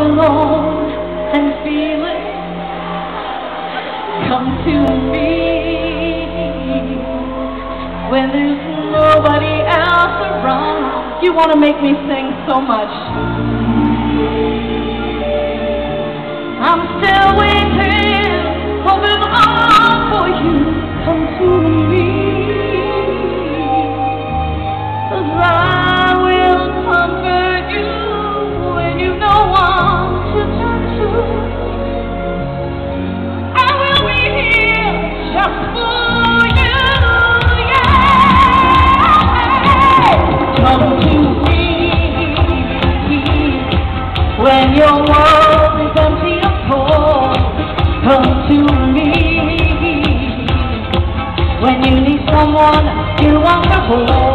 alone and feeling, come to me when there's nobody else around. You want to make me sing so much. I'm still waiting, hoping on for you. Come to me. When your world is empty of hope. Come to me when you need someone you want to hold.